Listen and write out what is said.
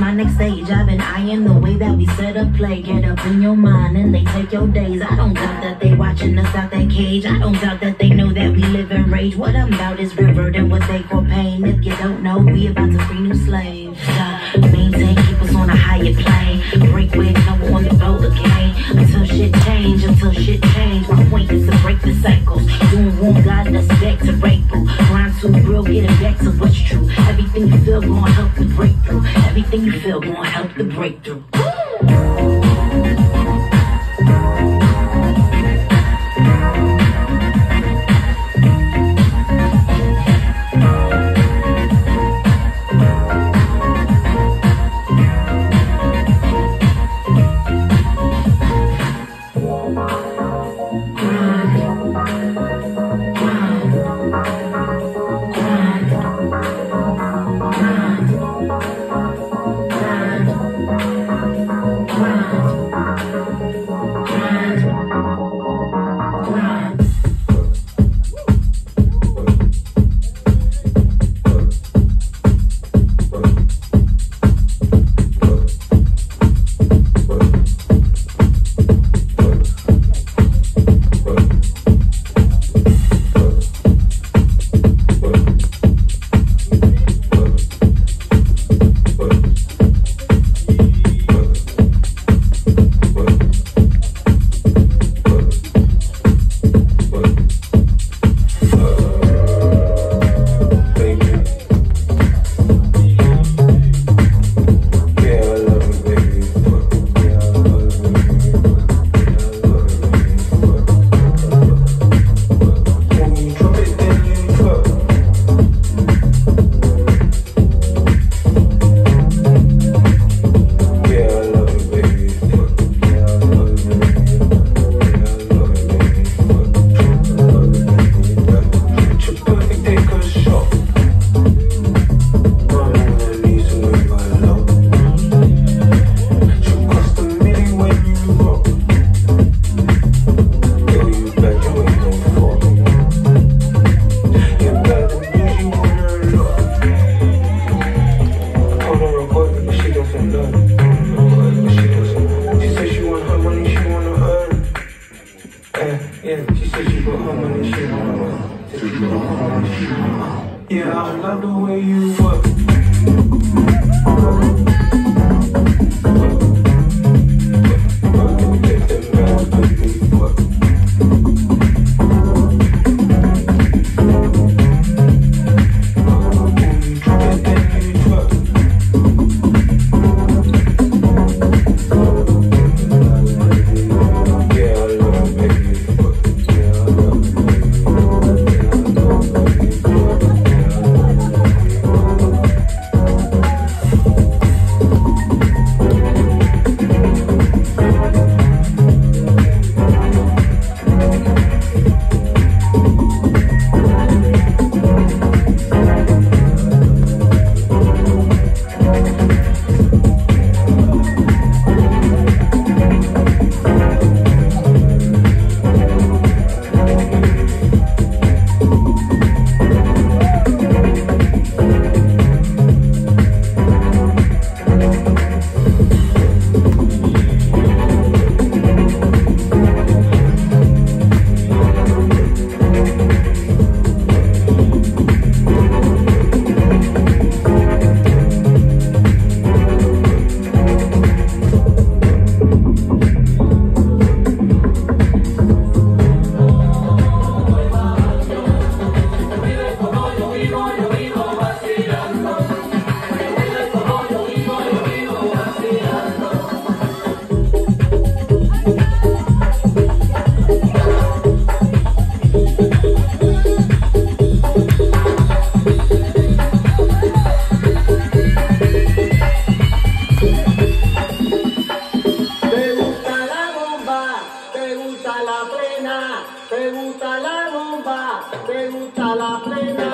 my next stage. I've been eyeing the way that we set up play. Get up in your mind and they take your days. I don't doubt that they watching us out that cage. I don't doubt that they know that we live in rage. What I'm about is reverting what they call pain. If you don't know, we about to free new slaves. Feel gonna help the breakthrough. Everything you feel gonna help the breakthrough. Te way you plena, te gusta la bomba, te gusta la plena.